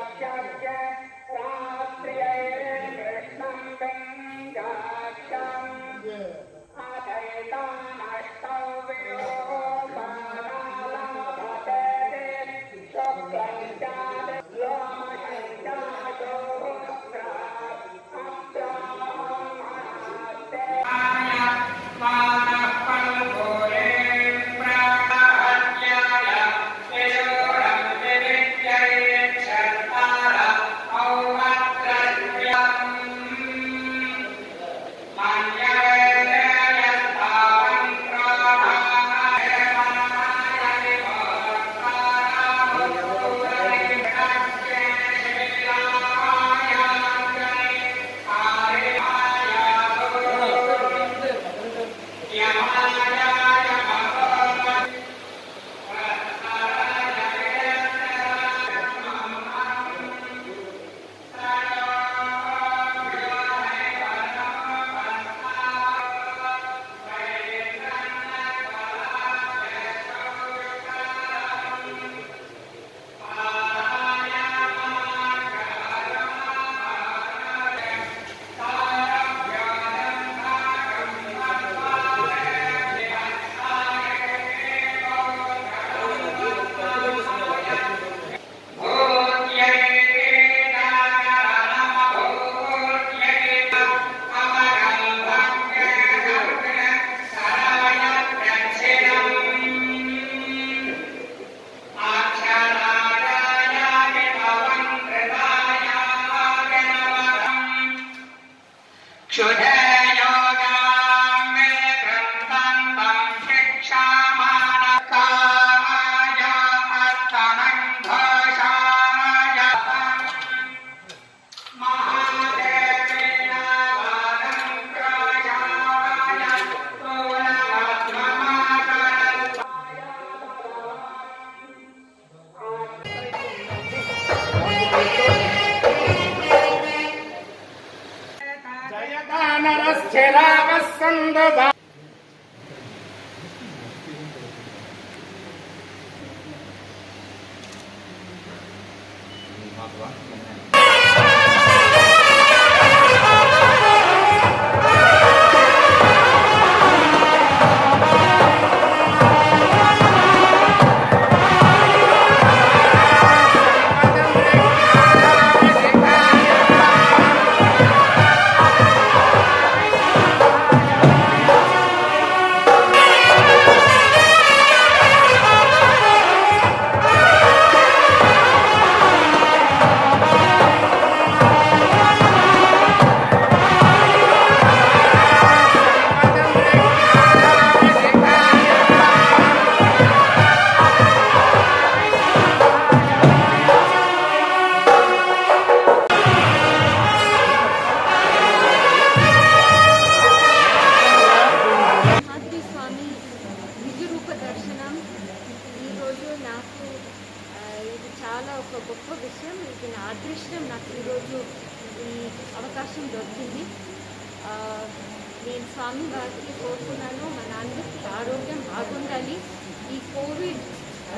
God, God, God. Hallelujah. ಸ್ಕಂದದ గొప్ప విషయం. ఇది నా అదృష్టం. నాకు ఈరోజు ఈ అవకాశం దొరికింది. నేను స్వామి వారికి కోరుకున్నాను. మన నాన్నకి ఆరోగ్యం బాగుండాలి. ఈ కోవిడ్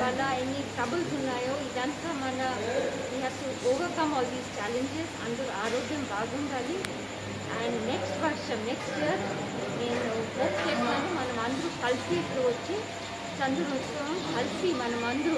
వల్ల ఎన్ని ట్రబుల్స్ ఉన్నాయో ఇదంతా మన we have to overcome all these challenges అందరూ ఆరోగ్యం బాగుండాలి. అండ్ నెక్స్ట్ వర్షం నెక్స్ట్ ఇయర్ నేను హోప్ చేస్తాను. మనం అందరూ కలిసి ఇప్పుడు వచ్చి చంద్రోత్సవం కలిసి మనం అందరూ